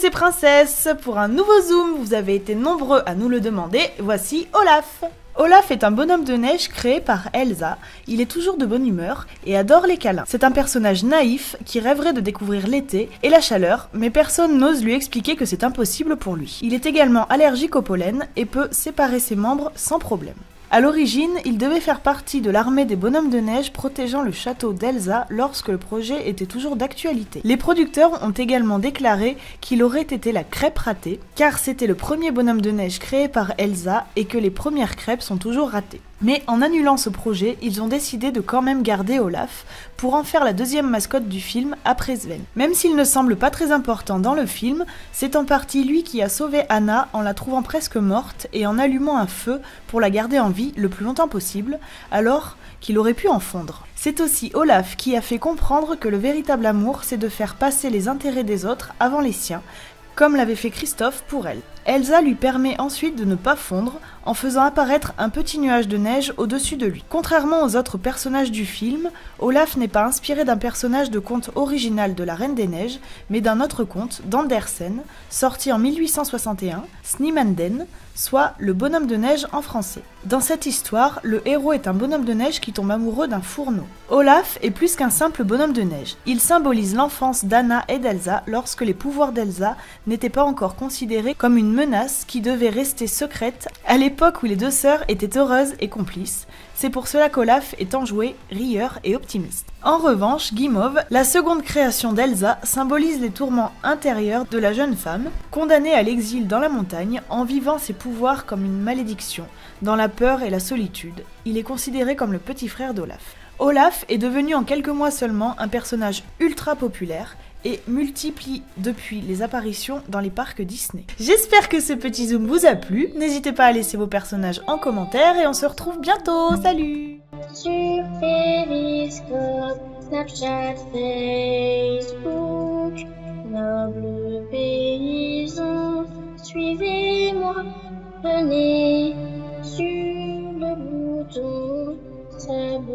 tous et princesses Pour un nouveau zoom, vous avez été nombreux à nous le demander, voici Olaf Olaf est un bonhomme de neige créé par Elsa. Il est toujours de bonne humeur et adore les câlins. C'est un personnage naïf qui rêverait de découvrir l'été et la chaleur, mais personne n'ose lui expliquer que c'est impossible pour lui. Il est également allergique au pollen et peut séparer ses membres sans problème. À l'origine, il devait faire partie de l'armée des bonhommes de neige protégeant le château d'Elsa lorsque le projet était toujours d'actualité. Les producteurs ont également déclaré qu'il aurait été la crêpe ratée, car c'était le premier bonhomme de neige créé par Elsa et que les premières crêpes sont toujours ratées. Mais en annulant ce projet, ils ont décidé de quand même garder Olaf pour en faire la deuxième mascotte du film après Sven. Même s'il ne semble pas très important dans le film, c'est en partie lui qui a sauvé Anna en la trouvant presque morte et en allumant un feu pour la garder en vie le plus longtemps possible, alors qu'il aurait pu en fondre. C'est aussi Olaf qui a fait comprendre que le véritable amour, c'est de faire passer les intérêts des autres avant les siens, comme l'avait fait Christophe pour elle. Elsa lui permet ensuite de ne pas fondre en faisant apparaître un petit nuage de neige au-dessus de lui. Contrairement aux autres personnages du film, Olaf n'est pas inspiré d'un personnage de conte original de la Reine des Neiges, mais d'un autre conte d'Andersen, sorti en 1861, Snimanden, soit le bonhomme de neige en français. Dans cette histoire, le héros est un bonhomme de neige qui tombe amoureux d'un fourneau. Olaf est plus qu'un simple bonhomme de neige. Il symbolise l'enfance d'Anna et d'Elsa lorsque les pouvoirs d'Elsa n'étaient pas encore considérés comme menace qui devait rester secrète à l'époque où les deux sœurs étaient heureuses et complices. C'est pour cela qu'Olaf est enjoué, rieur et optimiste. En revanche, Guimauve, la seconde création d'Elsa, symbolise les tourments intérieurs de la jeune femme, condamnée à l'exil dans la montagne en vivant ses pouvoirs comme une malédiction, dans la peur et la solitude. Il est considéré comme le petit frère d'Olaf. Olaf est devenu en quelques mois seulement un personnage ultra populaire et multiplie depuis les apparitions dans les parcs Disney. J'espère que ce petit zoom vous a plu. N'hésitez pas à laisser vos personnages en commentaire et on se retrouve bientôt. Salut Sur Snapchat, Facebook, noble paysan, suivez-moi, venez sur le bouton s'abonner.